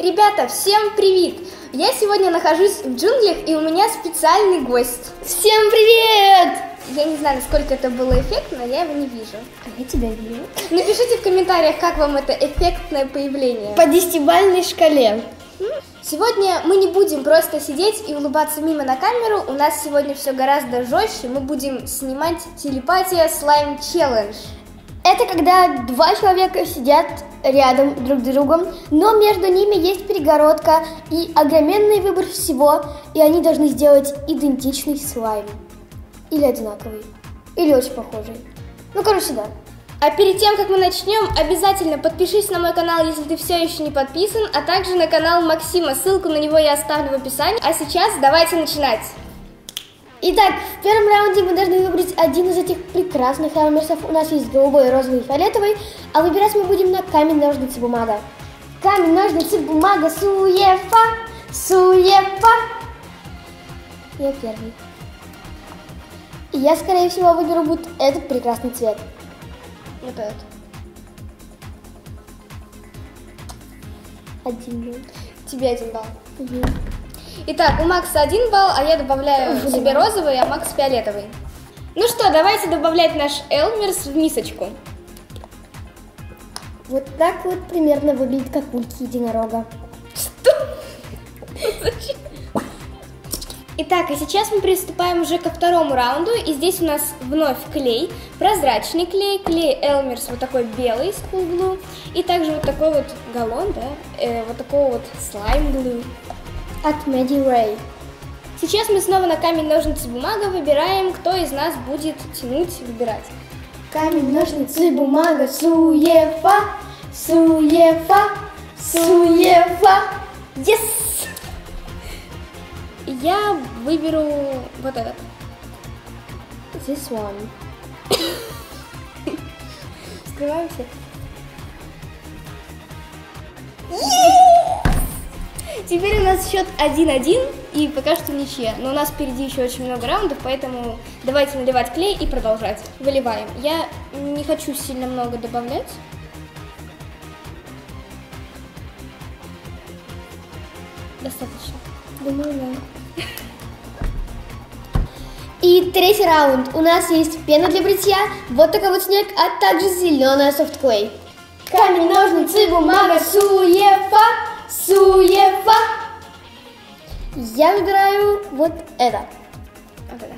Ребята, всем привет! Я сегодня нахожусь в джунглях, и у меня специальный гость. Всем привет! Я не знаю, насколько это было эффектно, я его не вижу. А я тебя вижу. Напишите в комментариях, как вам это эффектное появление. По десятибальной шкале. Сегодня мы не будем просто сидеть и улыбаться мимо на камеру. У нас сегодня все гораздо жестче. Мы будем снимать телепатия слайм челлендж. Это когда два человека сидят рядом друг с другом, но между ними есть перегородка и огроменный выбор всего, и они должны сделать идентичный слайм. Или одинаковый. Или очень похожий. Ну, короче, да. А перед тем, как мы начнем, обязательно подпишись на мой канал, если ты все еще не подписан, а также на канал Максима. Ссылку на него я оставлю в описании. А сейчас давайте начинать. Итак, в первом раунде мы должны выбрать один из этих прекрасных элмерсов. У нас есть голубой, розовый и фиолетовый, а выбирать мы будем на камень, ножницы, бумага. Камень, ножницы, бумага, суефа, суефа. Я первый. И я, скорее всего, выберу вот этот прекрасный цвет. Вот этот. Один балл. Тебе один балл. Угу. Итак, у Макса один балл, а я добавляю себе розовый, а Макс фиолетовый. Ну что, давайте добавлять наш Элмерс в мисочку. Вот так вот примерно выглядит как кульки единорога. Итак, и сейчас мы приступаем уже ко второму раунду, и здесь у нас вновь клей, прозрачный клей, клей Элмерс вот такой белый с глу, и также вот такой вот галлон, да, э, вот такой вот слайм глу. От Мэдди Рэй. Сейчас мы снова на камень, ножницы, бумага выбираем, кто из нас будет тянуть, выбирать. Камень, ножницы, бумага, суефа, суефа, суефа. Yes! Я выберу вот этот. This one. Скрываемся. Теперь у нас счет 1-1, и пока что ничья. Но у нас впереди еще очень много раундов, поэтому давайте наливать клей и продолжать. Выливаем. Я не хочу сильно много добавлять. Достаточно. Думаю, да. И третий раунд. У нас есть пена для бритья, вот такой вот снег, а также зеленая софтклей. Камень, ножницы, бумага, суефа, суефа. Я выбираю вот это. Вот это.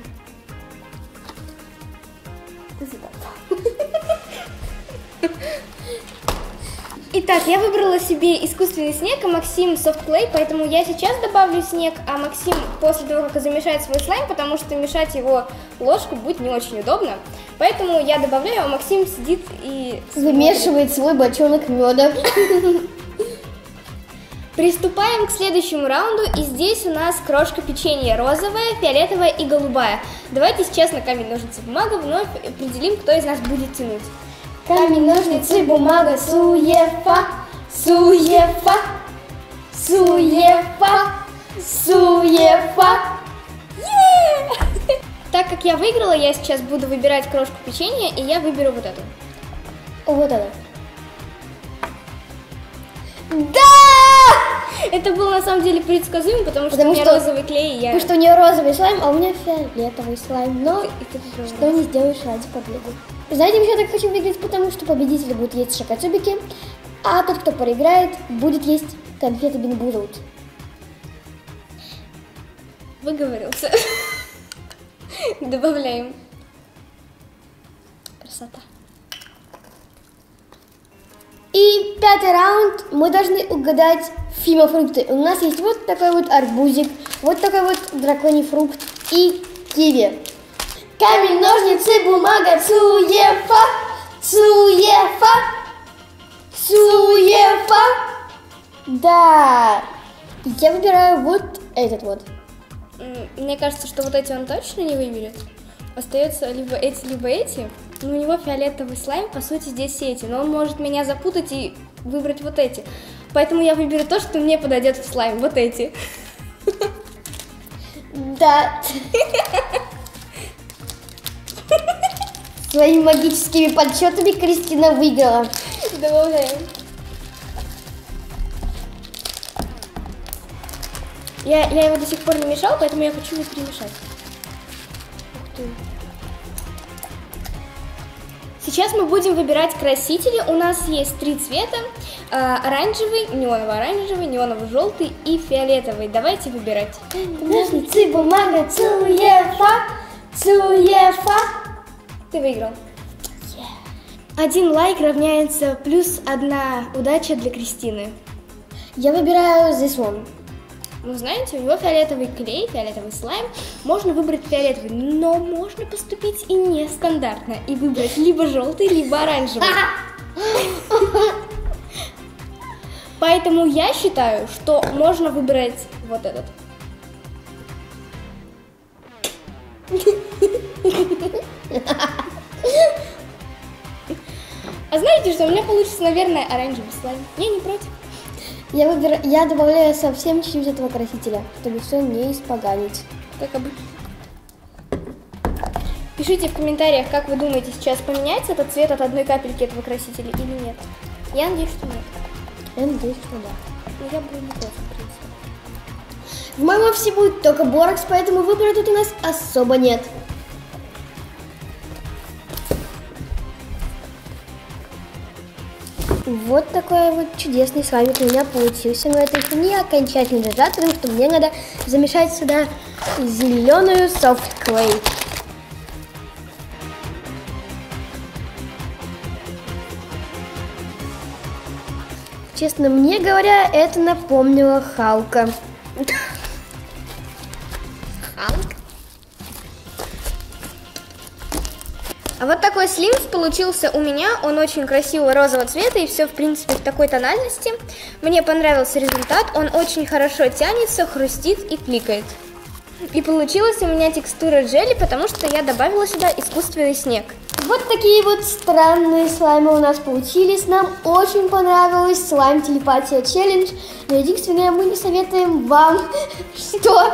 Итак, я выбрала себе искусственный снег, а Максим софтклей, поэтому я сейчас добавлю снег, а Максим после того, как замешает свой слайм, потому что мешать его ложку будет не очень удобно. Поэтому я добавляю, а Максим сидит и... Вымешивает свой бочонок меда. Приступаем к следующему раунду, и здесь у нас крошка печенья розовая, фиолетовая и голубая. Давайте сейчас на камень, ножницы, бумага вновь определим, кто из нас будет тянуть. Камень, ножницы, бумага, суефа, суефа, суефа, суефа. Так как я выиграла, я сейчас буду выбирать крошку печенья, и я выберу вот эту. Вот это. Да! Это было на самом деле предсказуемо, потому что Потому у меня что- розовый клей, и я... Потому что у нее розовый слайм, а у меня фиолетовый слайм. Но ты попробуй. что не сделаешь ради победы. Знаете, почему я так хочу выиграть? Потому что победители будут есть шокотюбики, а тот, кто проиграет, будет есть конфеты Бинбузлд. Выговорился. Добавляем. Красота. И пятый раунд мы должны угадать фимофрукты. У нас есть вот такой вот арбузик, вот такой вот драконий фрукт и киви. Камень, ножницы, бумага, суефа, суефа, суефа. Да. Я выбираю вот этот вот. Мне кажется, что вот эти он точно не выберет. Остается либо эти, либо эти. Но у него фиолетовый слайм, по сути, здесь эти. Но он может меня запутать и выбрать вот эти. Поэтому я выберу то, что мне подойдет в слайм. Вот эти. Да. Своими магическими подсчетами Кристина выиграла. Добавляем. Я, я его до сих пор не мешал, поэтому я хочу его перемешать. Ух ты. Сейчас мы будем выбирать красители. У нас есть три цвета. а, Оранжевый, неоново-оранжевый, неоново-желтый и фиолетовый. Давайте выбирать. Ножницы, бумага, цуефа, цуефа. Ты выиграл. Один лайк равняется плюс одна удача для Кристины. Я выбираю this one. Ну, знаете, у него фиолетовый клей, фиолетовый слайм. Можно выбрать фиолетовый, но можно поступить и нестандартно. И выбрать либо желтый, либо оранжевый. Поэтому я считаю, что можно выбрать вот этот. А знаете что, у меня получится, наверное, оранжевый слайм. Я не против. Я, выбираю, я добавляю совсем чуть-чуть этого красителя, чтобы все не испоганить. Как обычно. Пишите в комментариях, как вы думаете, сейчас поменяется этот цвет от одной капельки этого красителя или нет. Я надеюсь, что нет. Я надеюсь, что да. Но я буду не против, в принципе. В моем офисе будет только борекс, поэтому выбора тут у нас особо нет. Вот такой вот чудесный слаймик у меня получился. Но это еще не окончательный результат, потому что мне надо замешать сюда зеленую софт клей. Честно, мне говоря, это напомнило Халка. А вот такой слимс получился у меня. Он очень красивого розового цвета и все, в принципе, в такой тональности. Мне понравился результат. Он очень хорошо тянется, хрустит и кликает. И получилась у меня текстура джели, потому что я добавила сюда искусственный снег. Вот такие вот странные слаймы у нас получились. Нам очень понравилось слайм телепатия челлендж. Но единственное, мы не советуем вам что?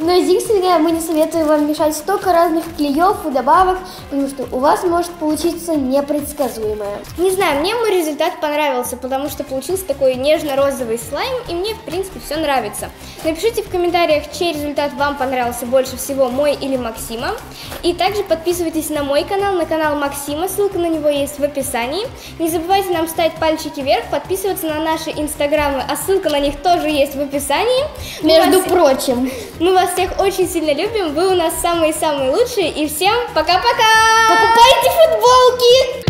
Но единственное, мы не советуем вам мешать столько разных клеев и добавок, потому что у вас может получиться непредсказуемое. Не знаю, мне мой результат понравился, потому что получился такой нежно-розовый слайм, и мне, в принципе, все нравится. Напишите в комментариях, чей результат вам понравился больше всего, мой или Максима. И также подписывайтесь на мой канал, на канал Максима, ссылка на него есть в описании. Не забывайте нам ставить пальчики вверх, подписываться на наши инстаграмы, а ссылка на них тоже есть в описании. Мы Между вас- прочим. Мы вас всех очень сильно любим, вы у нас самые-самые лучшие, и всем пока-пока! Покупайте футболки!